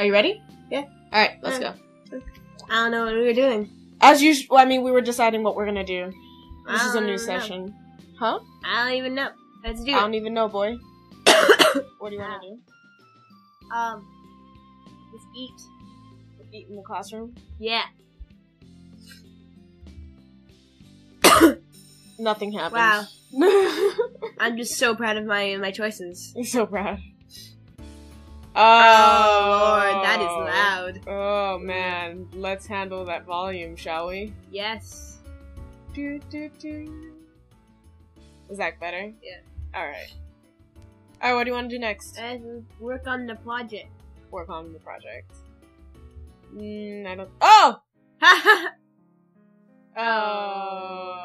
Are you ready? Yeah. All right, let's go. I don't know what we were doing. As usual, I mean, we were deciding what we're gonna do. This is a new know. session. Huh? I don't even know. Let's do I it. don't even know, boy. what do you want to do? Um, let's eat. Eat in the classroom? Yeah. Nothing happens. Wow. Wow. I'm just so proud of my my choices. I'm so proud. Oh, Lord, that is loud. Oh man, let's handle that volume, shall we? Yes. Do, do, do. Is that better? Yeah. All right. All right. What do you want to do next? Let's work on the project. Work on the project. Mm, I don't. Oh. Oh.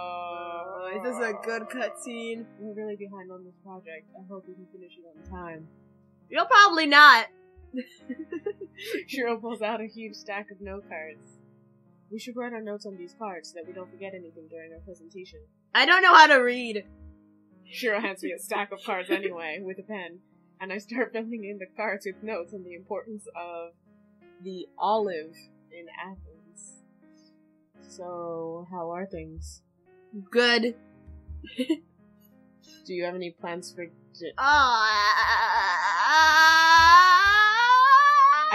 this is a good cutscene. We're really behind on this project. I hope we can finish it on time. You'll probably not. Shiro pulls out a huge stack of note cards. We should write our notes on these cards so that we don't forget anything during our presentation. I don't know how to read. Shiro hands me a stack of cards anyway, with a pen, and I start filling in the cards with notes on the importance of the olive in Athens. So, how are things? Good. Do you have any plans for? Di- ah. I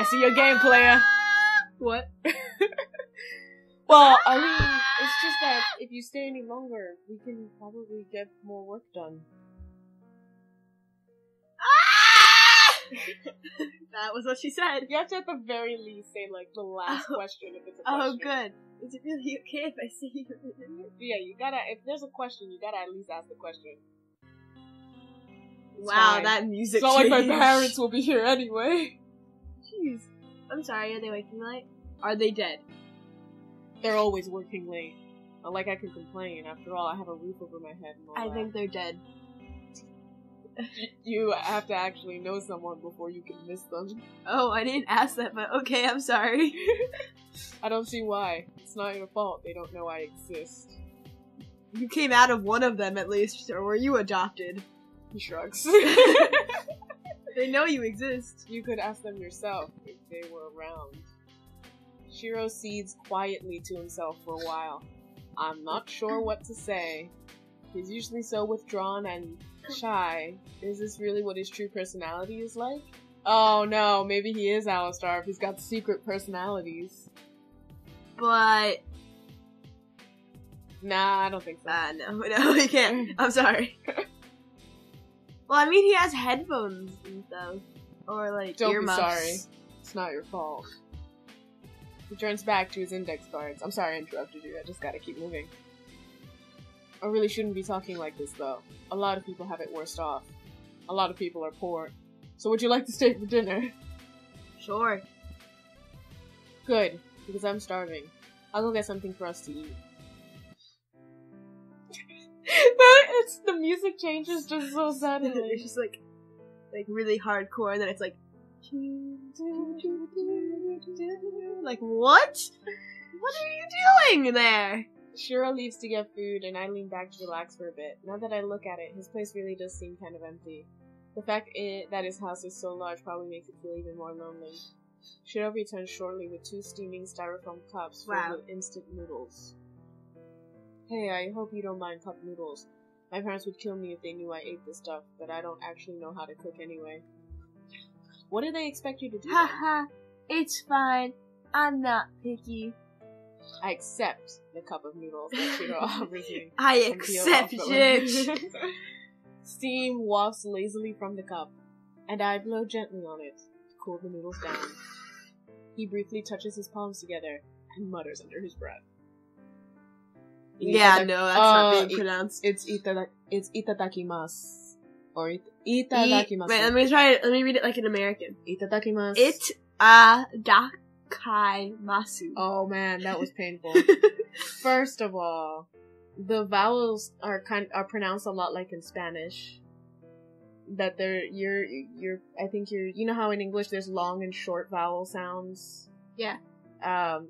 see your game, player. What? well, I mean, it's just that if you stay any longer, we can probably get more work done. that was what she said. You have to at the very least say like the last Oh. question if it's a oh, question. Oh, good. Is it really okay if I say you? Yeah, you gotta. If there's a question, you gotta at least ask the question. Wow, fine. that music. It's not like my parents will be here anyway. Jeez. I'm sorry. Are they waking late? Are they dead? They're always working late. Not like I can complain. After all, I have a roof over my head. And all I that. think they're dead. you have to actually know someone before you can miss them. Oh, I didn't ask that, but okay, I'm sorry. I don't see why. It's not your fault. They don't know I exist. You came out of one of them at least, or were you adopted? He shrugs. They know you exist. You could ask them yourself if they were around. Shiro seeds quietly to himself for a while. I'm not sure what to say. He's usually so withdrawn and shy. Is this really what his true personality is like? Oh no, maybe he is Alistair if he's got secret personalities. But Nah, I don't think so. uh, no, no, you can't. I'm sorry. well, I mean, he has headphones and stuff, or like Don't be earmuffs. sorry. It's not your fault. He turns back to his index cards. I'm sorry I interrupted you. I just gotta keep moving. I really shouldn't be talking like this, though. A lot of people have it worse off. A lot of people are poor. So would you like to stay for dinner? Sure. Good, because I'm starving. I'll go get something for us to eat. it's the music changes just so suddenly. it's just like, like really hardcore, and then it's like, like what? What are you doing there? Shiro leaves to get food, and I lean back to relax for a bit. Now that I look at it, his place really does seem kind of empty. The fact i that his house is so large probably makes it feel even more lonely. Shiro returns shortly with two steaming styrofoam cups filled Wow. with instant noodles. Hey, I hope you don't mind cup noodles. My parents would kill me if they knew I ate this stuff, but I don't actually know how to cook anyway. What do they expect you to do? Haha, it's fine. I'm not picky. I accept the cup of noodles that Shiro offers me. I accept it. Steam wafts lazily from the cup, and I blow gently on it to cool the noodles down. He briefly touches his palms together and mutters under his breath. Yeah, no, that's not Uh, being pronounced. It's itada- it's itadakimasu. Or it- itadakimasu. Wait, let me try it. Let me read it like an American. Itadakimasu. It a dakaimasu. Oh man, that was painful. First of all, the vowels are kind are pronounced a lot like in Spanish. That they're you're you're I think you're you know how in English there's long and short vowel sounds. Yeah. Um,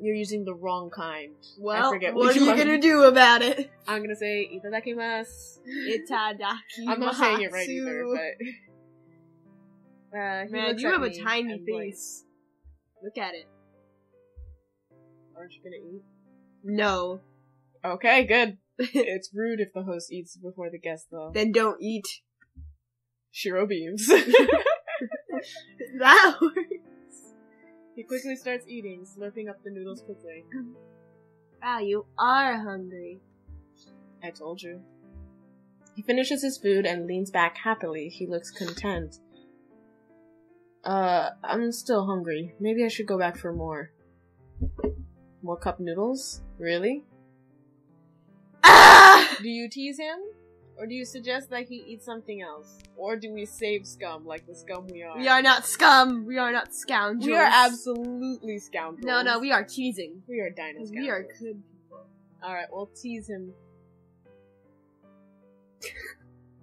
you're using the wrong kind. well, I forget what are you one. gonna do about it? I'm gonna say itadakimasu. Itadakimasu. I'm not saying it right either, but Uh, Man, you have a tiny face. Look at it. Aren't you gonna eat? No. Okay, good. it's rude if the host eats before the guest, though. then don't eat. Shiro beams. That works. He quickly starts eating, slurping up the noodles quickly. Wow, you are hungry. I told you. He finishes his food and leans back happily. He looks content. Uh, I'm still hungry. Maybe I should go back for more. More cup noodles? Really? Ah! Do you tease him? Or do you suggest that he eat something else? Or do we save scum like the scum we are? We are not scum. We are not scoundrels. We are absolutely scoundrels. No, no, we are teasing. we are dino Because we are good people. Alright, we'll tease him.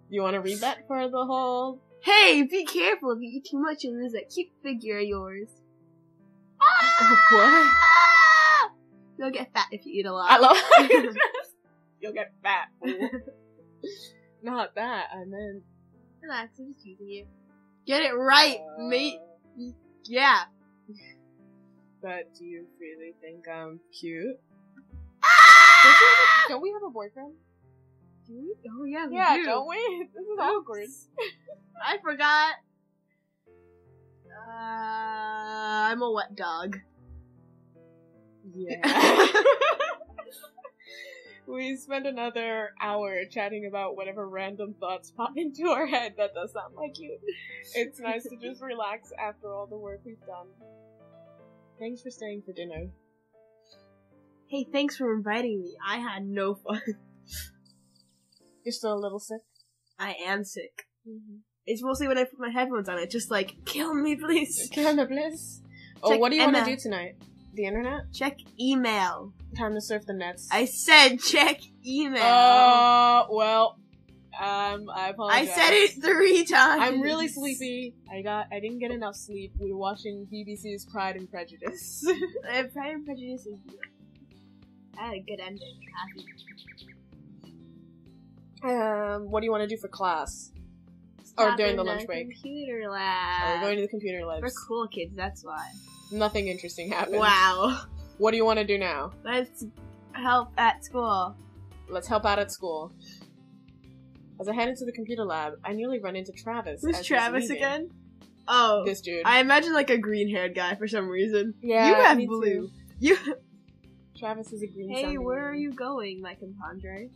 you want to read that for the whole Hey, be careful if you eat too much and lose that cute figure of yours. Ah! What? You'll get fat if you eat a lot. I love you You'll get fat. Not that, I meant. Relax, I'm just teasing you. Get it right, uh, mate. Yeah. But do you really think I'm cute? Ah! Don't, you a- don't we have a boyfriend? Do we? Oh yeah, we Yeah, do. don't we? This is awkward. I forgot. Uh, I'm a wet dog. Yeah. We spend another hour chatting about whatever random thoughts pop into our head that does sound like you. It's nice to just relax after all the work we've done. Thanks for staying for dinner. Hey, thanks for inviting me. I had no fun. You're still a little sick? I am sick. Mm-hmm. It's mostly when I put my headphones on. It's just like, kill me, please. Kinda bliss. Oh, what do you want to do tonight? The internet? Check email. Time to surf the nets. I said check email. Uh, well, um, I apologize. I said it three times. I'm really sleepy. I got, I didn't get enough sleep. We were watching BBC's Pride and Prejudice. Uh, Pride and Prejudice is. good. I had a good ending. Um, what do you want to do for class? Or during in the lunch break? Computer Oh, lab. we're going to the computer labs. We're cool kids. That's why. Nothing interesting happened. Wow. What do you want to do now? Let's help at school. Let's help out at school. As I head into the computer lab, I nearly run into Travis. Who's Travis again? Oh, This dude. I imagine like a green-haired guy for some reason. yeah, you have me blue. too. You. Travis is a green. Hey, sounding where are you going, my compadre?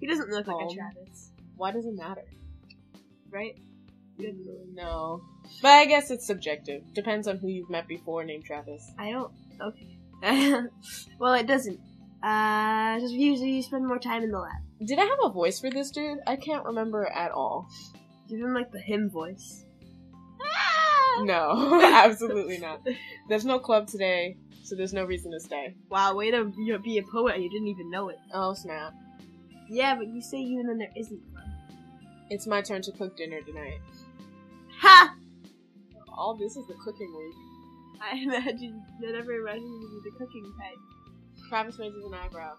He doesn't look like a Travis, Why does it matter? right? Good. No. But I guess it's subjective. Depends on who you've met before named Travis. I don't. Okay. well, it doesn't. Uh, just usually you spend more time in the lab. Did I have a voice for this dude? I can't remember at all. Give him like the hymn voice. No, absolutely not. There's no club today, so there's no reason to stay. Wow, way to be a poet and you didn't even know it. Oh snap. Yeah, but you say you and then there isn't one. It's my turn to cook dinner tonight. Ha! All this is the cooking week. I imagine that never imagined you to be the cooking type. Travis raises an eyebrow.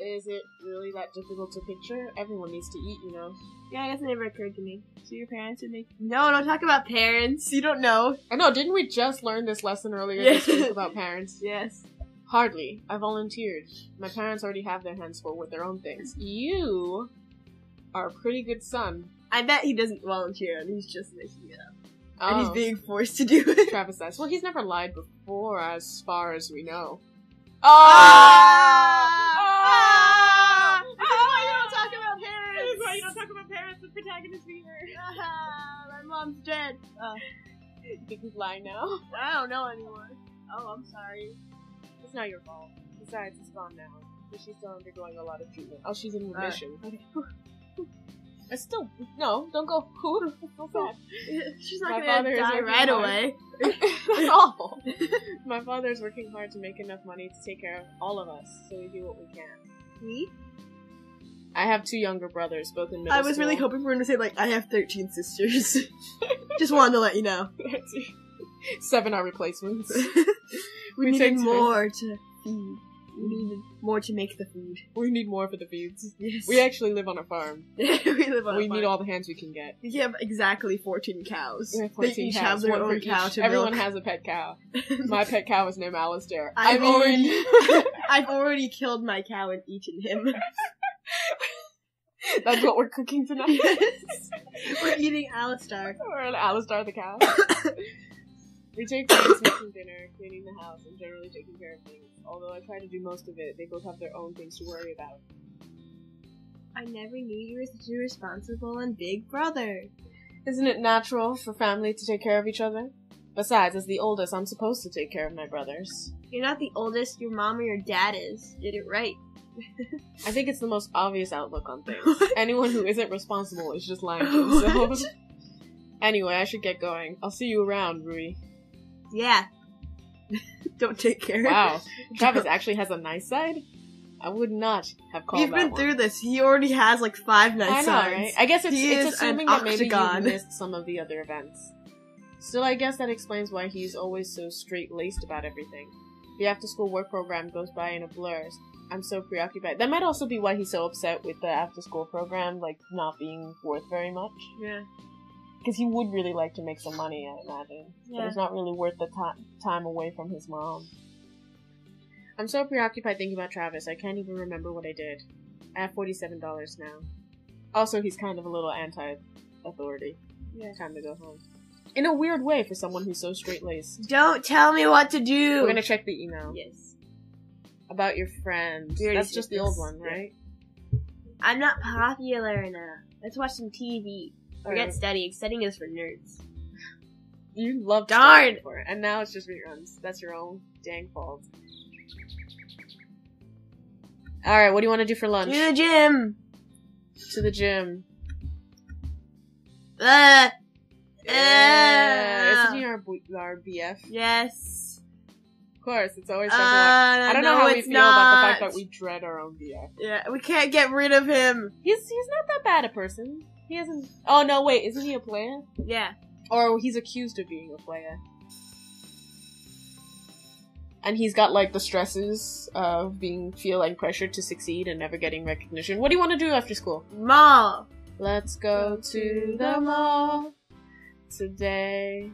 Is it really that difficult to picture? Everyone needs to eat, you know. Yeah, I guess it never occurred to me. So your parents would make No, don't talk about parents. You don't know. I know, didn't we just learn this lesson earlier this week about parents? Yes. Hardly. I volunteered. My parents already have their hands full with their own things. You are a pretty good son. I bet he doesn't volunteer and he's just making it up. Oh. And he's being forced to do it. Travis says, well, he's never lied before, as far as we know. Ah! This is why you don't talk about parents. This is why you don't talk about parents with protagonist fever. Ah, My mom's dead. Uh, You think he's lying now? I don't know anymore. Oh, I'm sorry. It's not your fault. Besides, it's gone now. But she's still undergoing a lot of treatment. Oh, she's in remission. Okay. It's still no. Don't go. Who? It's so sad. She's My not father gonna is die working right hard. away. That's awful. My father is working hard to make enough money to take care of all of us, so we do what we can. Me? I have two younger brothers, both in middle I was really school. hoping for him to say like I have thirteen sisters. Just wanted to let you know. Seven are replacements. we We needed take turns. more to feed. We need more to make the food. We need more for the feeds. Yes. We actually live on a farm. we live on we a farm. We need all the hands we can get. We have exactly 14 cows. We have they 14 each cows, have their one own each. cow to Everyone milk. has a pet cow. My pet cow is named Alistair. I've I mean, already- I've already killed my cow and eaten him. that's what we're cooking tonight. yes. We're eating Alistair. Or an Alistair the cow. we take turns making dinner, cleaning the house, and generally taking care of things. Although I try to do most of it, they both have their own things to worry about. I never knew you were such a responsible and big brother. Isn't it natural for family to take care of each other? Besides, as the oldest, I'm supposed to take care of my brothers. You're not the oldest, your mom or your dad is. Did it right. I think it's the most obvious outlook on things. What? Anyone who isn't responsible is just lying to What? themselves. anyway, I should get going. I'll see you around, Rui. Yeah. Don't take care. Wow, Travis actually has a nice side. I would not have called We've that been one. through this. He already has like five nice I know, sides. right? I guess it's, He it's assuming that maybe you missed some of the other events. Still, I guess that explains why he's always so straight-laced about everything. The after-school work program goes by in a blur. I'm so preoccupied. That might also be why he's so upset with the after-school program, like, not being worth very much. Yeah. Because he would really like to make some money, I imagine. But Yeah. it's not really worth the ti- time away from his mom. I'm so preoccupied thinking about Travis, I can't even remember what I did. I have $47 now. Also, he's kind of a little anti authority. Yeah. Time to go home. In a weird way for someone who's so straight laced. Don't tell me what to do. We're gonna check the email. Yes. About your friend. That's just the old one, right? I'm not popular enough. Let's watch some TV. Forget Or- studying. Studying is for nerds. You love Darn! before, and now it's just reruns. That's your own dang fault. Alright, what do you want to do for lunch? To the gym. to the gym. Uh, Yeah. Uh. Isn't he our, b- our BF? yes. Of course, it's always Uh. I don't know how we feel about the fact that we dread our own BF. Yeah, we can't get rid of him. He's he's not that bad a person. He hasn't. Oh no, wait, isn't he a player? Yeah. Or he's accused of being a player. And he's got like the stresses of being feeling pressured to succeed and never getting recognition. What do you want to do after school? Mall. Let's go to the mall today.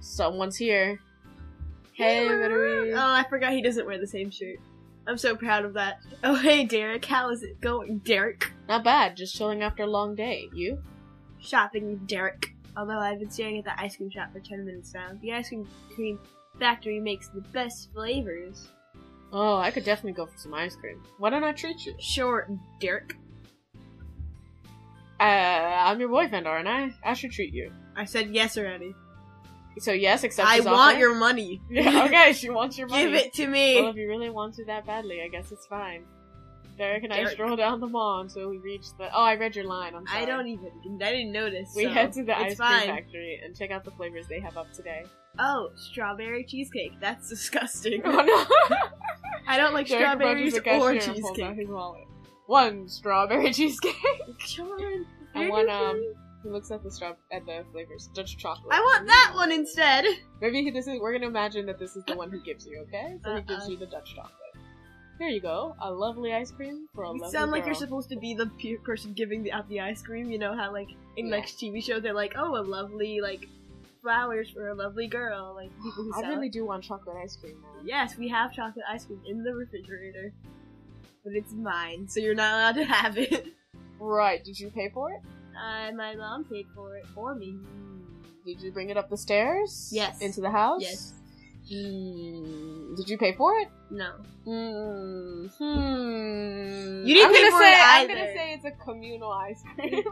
Someone's here. Hey, Valerie. Oh, I forgot he doesn't wear the same shirt. I'm so proud of that. Oh, hey, Derek. How is it going, Derek? Not bad, just chilling after a long day. You? Shopping with Derek. Although I've been staring at the ice cream shop for 10 minutes now. The ice cream cream factory makes the best flavors. Oh, I could definitely go for some ice cream. Why don't I treat you? Sure, Derek. Uh, I'm your boyfriend, aren't I? I should treat you. I said yes already. So yes, accept I want offer? your money. Yeah, okay, she wants your money. Give it to me. Well, if you really want to that badly, I guess it's fine. Derek and I stroll down the mall until we reach the. Oh, I read your line. I'm sorry. I don't even. I didn't notice. We so head to the ice cream fine. factory and check out the flavors they have up today. Oh, strawberry cheesecake. That's disgusting. Oh no! I don't like Derek strawberries or cashier and pulls out cheesecake. One strawberry cheesecake. John, and one um. He looks at the straw at the flavors. Dutch chocolate. I want that one instead. Maybe this is. We're gonna imagine that this is the one he gives you. Okay, so he gives Uh-uh. you the Dutch chocolate. Here you go, a lovely ice cream for a lovely. You lovely sound like girl. you're supposed to be the pe- person giving the, out the ice cream. You know how, like, in Yeah. like TV shows, they're like, "Oh, a lovely like flowers for a lovely girl." Like people who I really it. do want chocolate ice cream now. Yes, we have chocolate ice cream in the refrigerator, but it's mine, so you're not allowed to have it. Right? Did you pay for it? Uh, my mom paid for it for me. Did you bring it up the stairs? Yes. Into the house? Yes. Hmm. Did you pay for it? No. Hmm. Hmm. You didn't I'm pay gonna for say, it I'm gonna say it's a communal ice cream.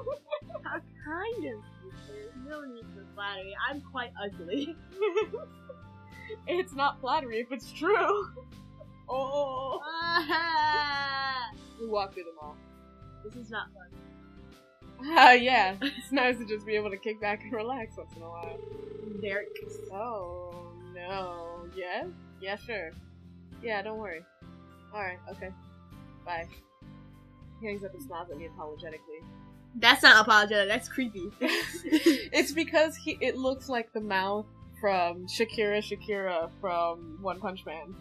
How kind of. There's no need for flattery. I'm quite ugly. it's not flattery if it's true. Oh. We walk through the mall. this is not fun. Ah, yeah. It's nice to just be able to kick back and relax once in a while. Derek. Oh no. Yes? Yeah, sure. Yeah, don't worry. Alright, okay. Bye. He hangs up and smiles at me apologetically. That's not apologetic. That's creepy. it's because he it looks like the mouth from Shakira Shakira from One Punch Man.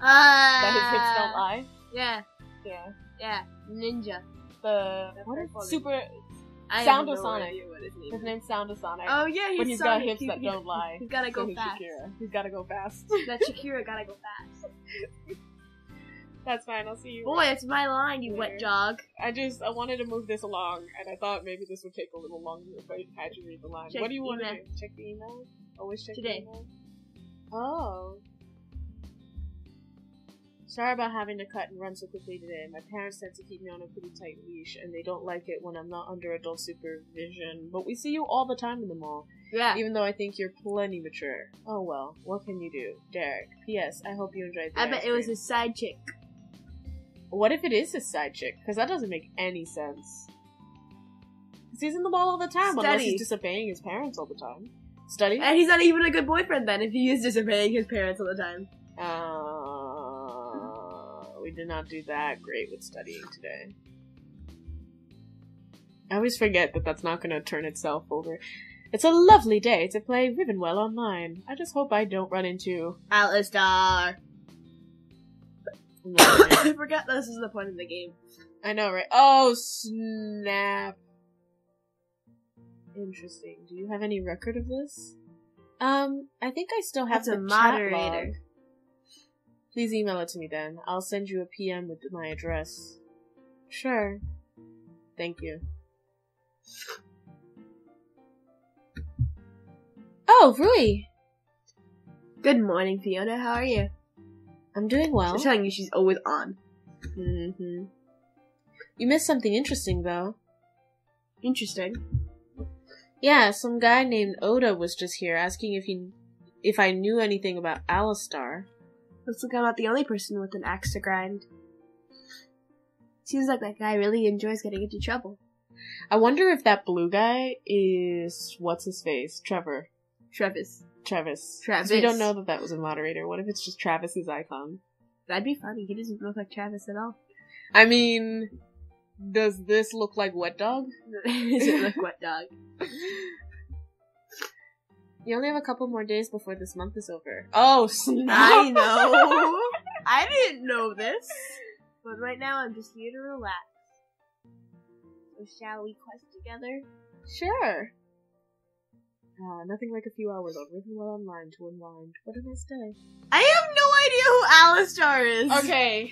Ah. That his hips don't lie. Yeah, Yeah. yeah. Ninja. The That's what what I is call it. super? I Sound of no Sonic. idea what his name His is. name's Soundasonic. Oh yeah, he's but he's got Sonic. hips that He- don't lie. He's gotta go he's fast. Shakira. He's gotta go fast. That Shakira gotta go fast. That's fine. I'll see you. Boy, it's my line, you wet dog. I just I wanted to move this along, and I thought maybe this would take a little longer if I had you read the line. Check what do you want to do? Check the email. Always check Today. The email? Oh. Sorry about having to cut and run so quickly today. My parents tend to keep me on a pretty tight leash, and they don't like it when I'm not under adult supervision. But we see you all the time in the mall, Yeah. even though I think you're plenty mature. Oh well, what can you do, Derek? P.S. I hope you enjoyed. The I bet it was a side chick. What if it is his side chick? Because that doesn't make any sense. 'Cause he's in the mall all the time, unless he's disobeying his parents all the time. Study? And he's not even a good boyfriend then if he is disobeying his parents all the time. Uh, we did not do that great with studying today. I always forget that that's not going to turn itself over. It's a lovely day to play Rivenwell online. I just hope I don't run into. Alistair. I I forgot this is the point of the game. I know, right? Oh, snap. Interesting. Do you have any record of this? Um, I think I still have That's the a chat moderator. Log. Please email it to me then. I'll send you a PM with my address. Sure. Thank you. Oh, Rui! Good morning, Fiona. How are you? I'm doing well. I'm telling you, she's always on. hmm You missed something interesting, though. Interesting. Yeah, some guy named Oda was just here asking if he, if I knew anything about Alistair. Looks like I'm not the only person with an axe to grind. Seems like that guy really enjoys getting into trouble. I wonder if that blue guy is what's his face, Trevor, Travis. Travis. Travis. We don't know that that was a moderator. What if it's just Travis's icon? That'd be funny. He doesn't look like Travis at all. I mean, does this look like Wet Dog? Does it look wet dog? You only have a couple more days before this month is over. Oh, snap! I know. I didn't know this. But right now I'm just here to relax. So shall we quest together? Sure. Ah, nothing like a few hours on Rivenwell Online to unwind. What a nice day. I have no idea who Alistair is. Okay.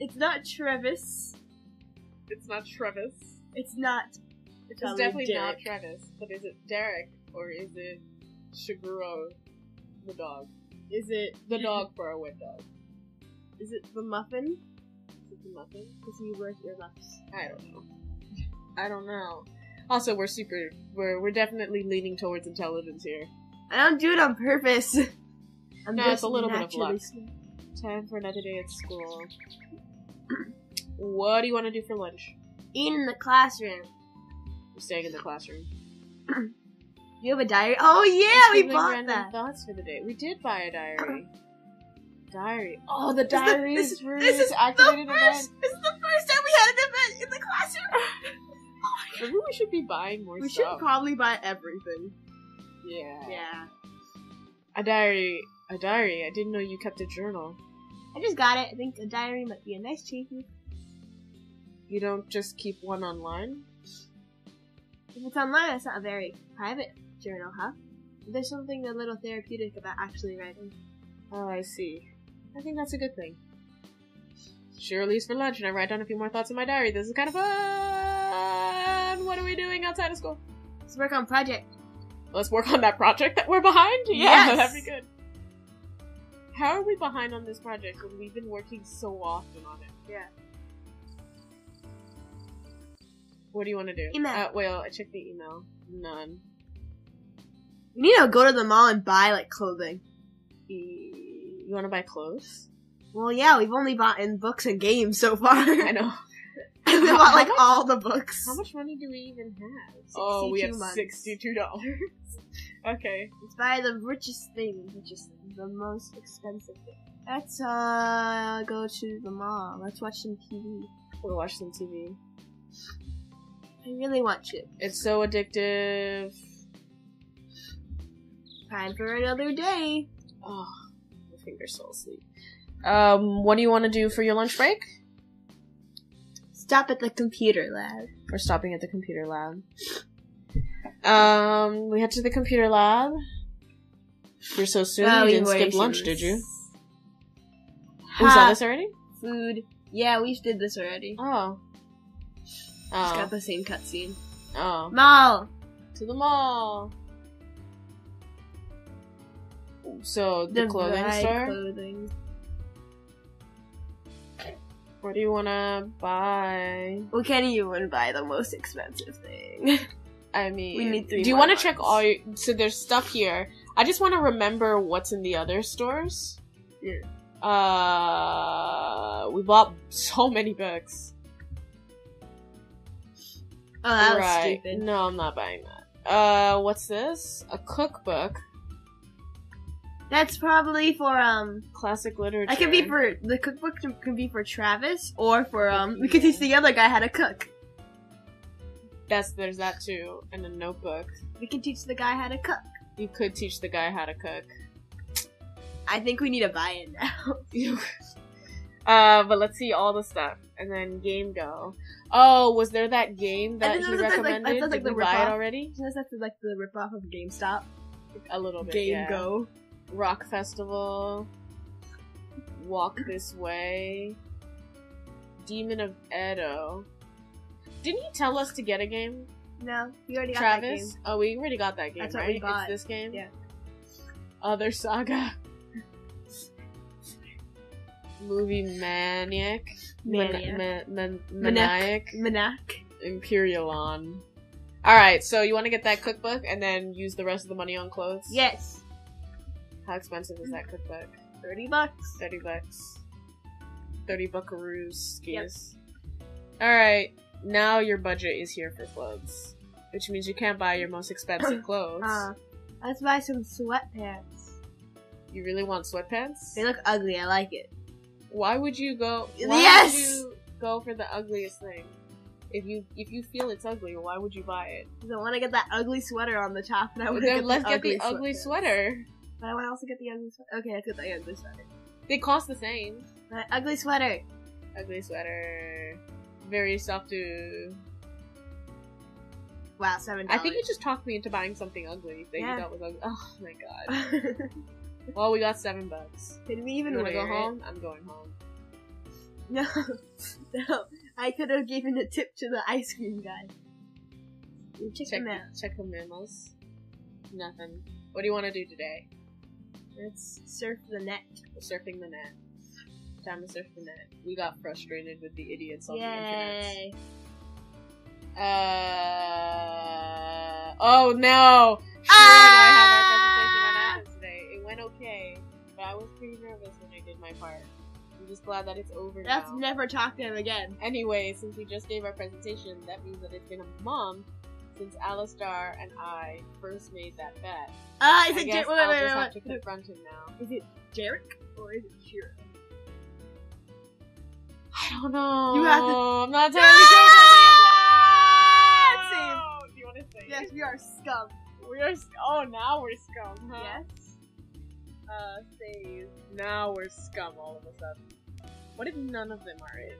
It's not Travis. It's not Travis. It's not. It's definitely not Derek. Travis. But is it Derek or is it Shiguro, the dog? Is it The dog for a wet dog. Is it the muffin? Is it the muffin? Because he wears earmuffs. I don't know. I don't know. Also, we're super. We're we're definitely leaning towards intelligence here. I don't do it on purpose. I'm No, just it's a little bit of luck. smart. Time for another day at school. what do you want to do for lunch? Eat in the classroom. We're staying in the classroom. You have a diary? Oh yeah, we bought that. thoughts for the day. We did buy a diary. diary. Oh, the the- diary this- is really This is the activated first. event. This is the first time we had an event in the classroom. Oh Maybe we should be buying more we should probably buy everything. yeah. Yeah. A diary. A diary. I didn't know you kept a journal. I just got it. I think a diary might be a nice change. You don't just keep one online. If it's online, it's not a very private journal, huh? There's something a little therapeutic about actually writing. Oh, I see. I think that's a good thing. Sure leaves for lunch, and I write down a few more thoughts in my diary. This is kind of fun. What are we doing outside of school? Let's work on project. Let's work on that project that we're behind. Yeah, Yes. that'd be good. How are we behind on this project when we've been working so often on it? Yeah. What do you want to do? Email. Uh, well, I checked the email. None. We need to go to the mall and buy like clothing. E- You want to buy clothes? Well, yeah, we've only bought in books and games so far. I know. we bought like much? all the books. How much money do we even have? Oh, we have 62 months. sixty-two dollars. okay. Let's buy the richest thing, richest thing, the most expensive thing. Let's uh go to the mall. Let's watch some TV. We'll watch some TV. I really want to. It's so addictive. Time for another day. Oh, my fingers so asleep. Um, what do you want to do for your lunch break? Stop at the computer lab. We're stopping at the computer lab. Um, we head to the computer lab. You're so soon. Oh, you didn't skip lunch, did you? this. We saw this already? Food. Yeah, we did this already. Oh. Oh. got the same cutscene. oh. Mall. To the mall. So the, clothing store. Clothing. what do you want to buy? We can't even buy the most expensive thing. I mean, we need three do you want to check all? Your, so there's stuff here. I just want to remember what's in the other stores. Yeah. Uh, we bought so many books. Oh, that was stupid. No, I'm not buying that. Uh, what's this? A cookbook. That's probably for um. Classic literature. That could be for the cookbook. Can be for Travis or for um. We could teach the other guy how to cook. That's there's that too, and a notebook. We can teach the guy how to cook. You could teach the guy how to cook. I think we need to buy it now. uh, but let's see all the stuff, and then game go. Oh, was there that game that he like- recommended? that's like Did the we buy it already? That's that's like the ripoff of GameStop. A little bit. Game yeah. Go. Rock Festival. Walk This Way. Demon of Edo. Didn't he tell us to get a game, No, you already got that game. Travis? Oh, we already got that game, That's what right? we bought. It's this game. Yeah. Other Saga. Movie Maniac. Maniac. Man- man- man- Maniac. Maniac. Imperialon. Alright, so you want to get that cookbook and then use the rest of the money on clothes? Yes. How expensive is that cookbook? Thirty bucks. 30 bucks. 30 buckaroos Yep. skis. Alright, now your budget is here for clothes. Which means you can't buy your most expensive clothes. Uh, let's buy some sweatpants. you really want sweatpants? They look ugly. I like it. Why would you go why Yes! would you go for the ugliest thing? If you if you feel it's ugly, why would you buy it? Because I want to get that ugly sweater on the top, and I want to get let's the get ugly the ugly sweatpants. sweater. But I want to also get the ugly sweater. Okay, let's get the ugly sweater. They cost the same. My ugly sweater. Ugly sweater. Very soft to Wow, seven. I think you just talked me into buying something ugly that Yeah. you thought was ugly. Oh my god. Well, we got seven bucks. Did we You even wanna wear go it? home? I'm going home. No, no. I could have given a tip to the ice cream guy. Check, Check him out. check the memos. Nothing. What do you want to do today? Let's surf the net. We're surfing the net. Time to surf the net. We got frustrated with the idiots on the internet. Yay! Uh oh no! Sure, Ah! I was pretty nervous when I did my part. I'm just glad that it's over Let's now. never talk to him again. Anyway, since we just gave our presentation, that means that it's been a month since Alistair and I first made that bet. Ah, is I it guess Jer- wait, I'll wait, just wait, have to confront him now. Is it Jarek or is it Shiro? I don't know. You have to- I'm not telling Ah! you. Same. Do you want to say? Yes, it? we are scum. We are. s- Oh, now we're scum. Huh? Yes. Uh, save. Now we're scum all of a sudden. What if none of them are it?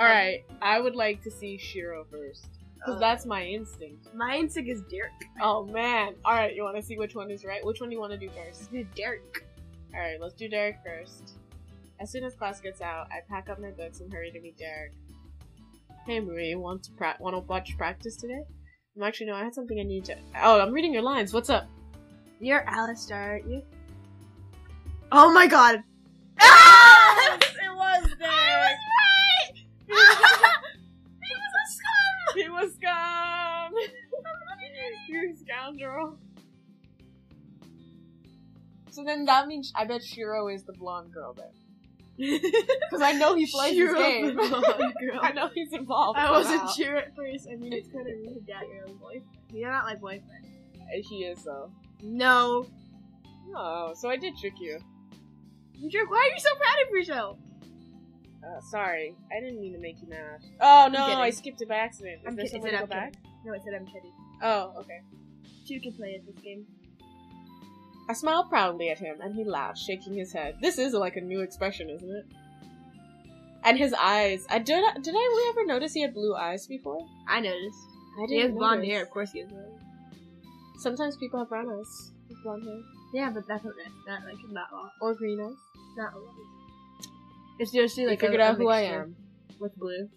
Alright, I would like to see Shiro first. Because Uh, that's my instinct. My instinct is Derek. Oh man. Alright, you want to see which one is right? Which one do you want to do first? It's Derek. Alright, let's do Derek first. As soon as class gets out, I pack up my books and hurry to meet Derek. Hey Marie, want to pra- want to watch practice today? I'm actually no, I had something I need to. Oh, I'm reading your lines. What's up? You're Alistair, aren't you? Oh my god! Ah! it was Derek. he was a scum! He was scum. you scoundrel. So then that means I bet Shiro is the blonde girl then. Because I know he plays Shiro this game. the blonde girl. I know he's involved. I wasn't somehow. sure at first. I mean, it's kind of rude that your own boyfriend. You're not my boyfriend. He is though. No. Oh, so I did trick you. You're, why are you so proud of yourself? Uh, sorry, I didn't mean to make you mad. Oh no, kidding. I skipped it by accident. Is I'm there kidding. somewhere to I'm go back? kidding. No, I said I'm kidding. Oh, okay. Two can play at this game. I smiled proudly at him, and he laughed, shaking his head. This is like a new expression, isn't it? And his eyes. I did. I, did I ever notice he had blue eyes before? I noticed. I He has blonde notice. hair, of course he has blonde. Sometimes people have brown eyes with blonde hair Yeah, but that's not not like not a lot. or green eyes. Not a lot. It's just You like figured a, out a who I am, with blue.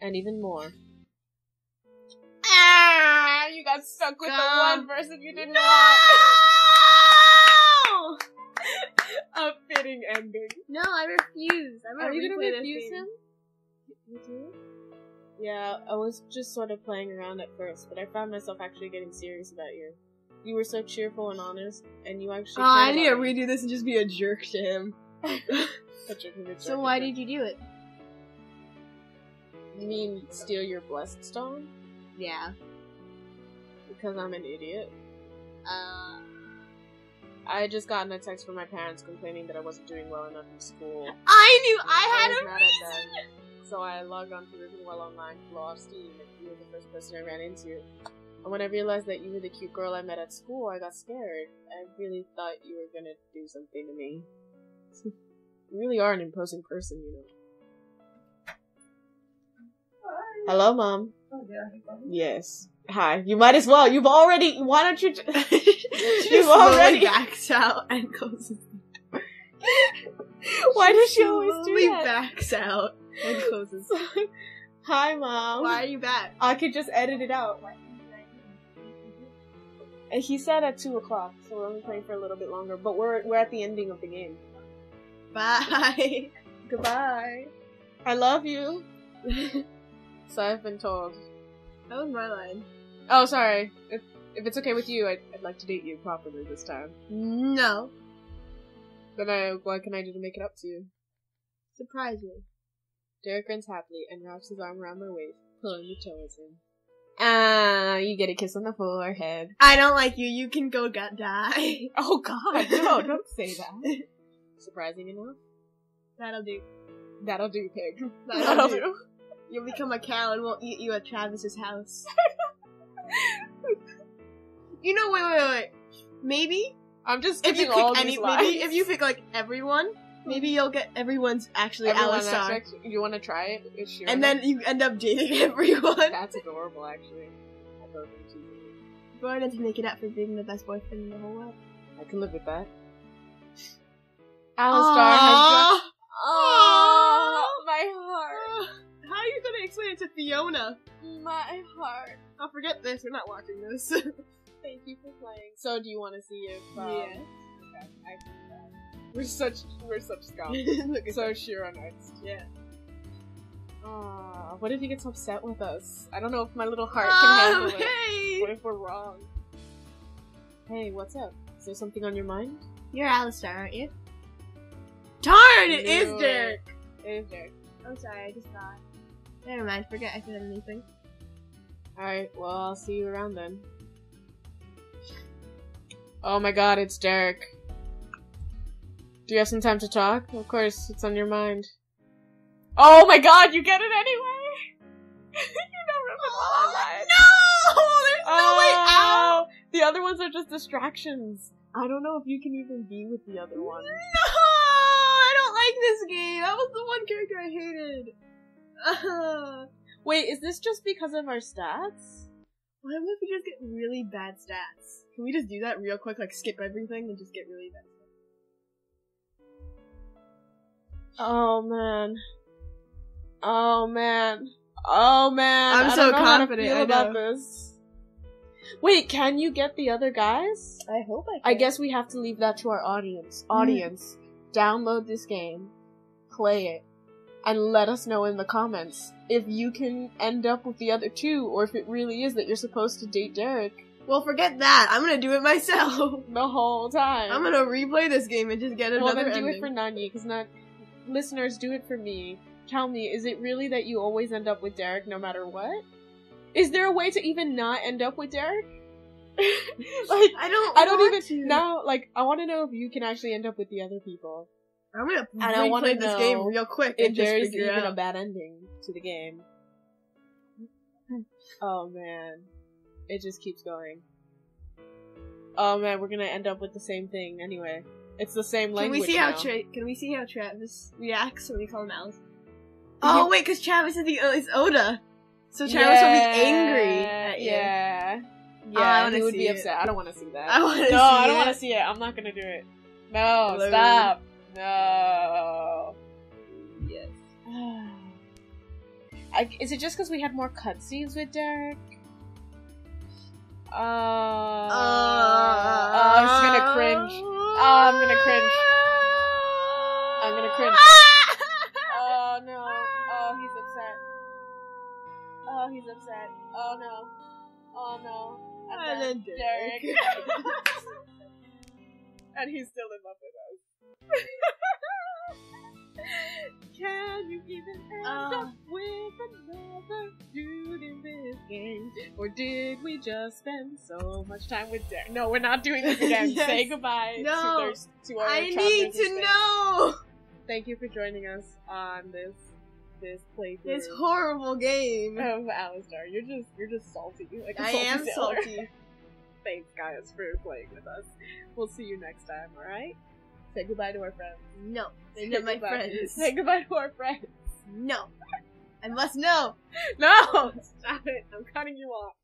and even more. Ah! You got stuck with the one person you didn't No! want. A fitting ending. No, I refuse. I'm Are you gonna refuse him? You do? Yeah, I was just sort of playing around at first, but I found myself actually getting serious about you. You were so cheerful and honest, and you actually. Oh, I need to redo this and just be a jerk to him. Such a good So why did you do it? you mean steal your blessed stone? Yeah. Because I'm an idiot. Uh. I had just gotten a text from my parents complaining that I wasn't doing well enough in school. I knew I had was a mad at reason. them. So I logged on to Rivenwell Online to blow off steam, and you were the first person I ran into. And when I realized that you were the cute girl I met at school, I got scared. I really thought you were gonna do something to me. you really are an imposing person, you know. Hello, Mom. Yes. Hi. You might as well. You've already. Why don't you? j- You've already- backs out and goes. Why does she always do that? backs out and closes. Hi, Mom. Why are you back? I could just edit it out. And He said at two o'clock, so we're only playing for a little bit longer. But we're we're at the ending of the game. Bye. Goodbye. I love you. so I've been told. That was my line. Oh, sorry. If if it's okay with you, I'd, I'd like to date you properly this time. No. Then I what can I do to make it up to you? Surprise me. Derek grins happily and wraps his arm around my waist, pulling me towards him. Ah, you get a kiss on the forehead. I don't like you. You can go get die. Oh God, no! Don't say that. Surprising enough. That'll do. That'll do, pig. That'll do. You'll become a cow and we'll eat you at Travis's house. you know, wait, wait, wait. Maybe I'm just if you pick any, these maybe if you pick like everyone, maybe you'll get everyone's actually Everyone Alistair, you want to try it? And then you end up dating everyone. that's adorable, actually. I love them too. Going in to make it up for being the best boyfriend in the whole world. I can live with that. Alistair has got. Aww. my heart, How are you gonna explain it to Fiona? my heart. I'll forget this. We're not watching this. Thank you for playing. So, do you want to see if? Um, Yeah. Okay, I can. Uh, we're such we're such scum. Look at so Shiro next. yeah. Ah, what if he gets upset with us? I don't know if my little heart can handle it. What if we're wrong? Hey, what's up? Is there something on your mind? You're Alistair, aren't you? Darn, it is Derek. It is Derek. I'm sorry, I just thought. Never mind, forget I said anything. Alright, well, I'll see you around then. Oh my god, it's Derek. Do you have some time to talk? Of course, it's on your mind. Oh my god, you get it anyway! you never well online. Oh, no! There's no way oh, out! Oh, The other ones are just distractions. I don't know if you can even be with the other one. No! Like this game. That was the one character I hated. Uh, Wait, is this just because of our stats? what if we just get really bad stats? Can we just do that real quick? Like skip everything and just get really bad Oh man. Oh man. Oh man. I'm I so don't know how to confident, about this. Wait, can you get the other guys? I hope I can. I guess we have to leave that to our audience. Audience, download this game, play it, and let us know in the comments if you can end up with the other two, or if it really is that you're supposed to date Derek Well, forget that. I'm gonna do it myself. the whole time. I'm gonna replay this game and just get well, another then do ending. it for Nani, because not listeners do it for me. Tell me, is it really that you always end up with Derek no matter what? Is there a way to even not end up with Derek? like, I don't. I don't want even to. now. Like, I want to know if you can actually end up with the other people. I'm gonna And I wanna replay this game real quick If and just there is figure even out. a bad ending to the game. oh man, it just keeps going. Oh man, we're gonna end up with the same thing anyway. It's the same language. Can we see how now. Tra- Can we see how Travis reacts when we call him Alice? Oh wait, because Travis is the is Oda, so Travis will be angry at you. Yeah. I Yeah, he would be it. upset. I don't want to see that. I want to no, I don't want to see it. I'm not gonna do it. No, Hello. stop. No. Yes. I, is it just because we had more cutscenes with Derek? Uh, Uh, oh, he's gonna cringe. Oh, I'm gonna cringe. I'm gonna cringe. Oh no. Oh, he's upset. Oh, he's upset. Oh no. Oh no. And And then then Derek. Derek. and he's still in love with us. Can you even end Uh. up with another dude in this game? Or did we just spend so much time with Derek? No, we're not doing this again. Yes. Say goodbye No. to, their, to our I need to space. know Thank you for joining us on this this playthrough this horrible game. of Alistair. You're just you're just salty. Like I salty am sailor. salty. Thanks guys for playing with us. We'll see you next time, alright? Say goodbye to our friends. No, they're Say not my goodbye. friends. Say goodbye to our friends. No, I must know. No! Stop it. I'm cutting you off.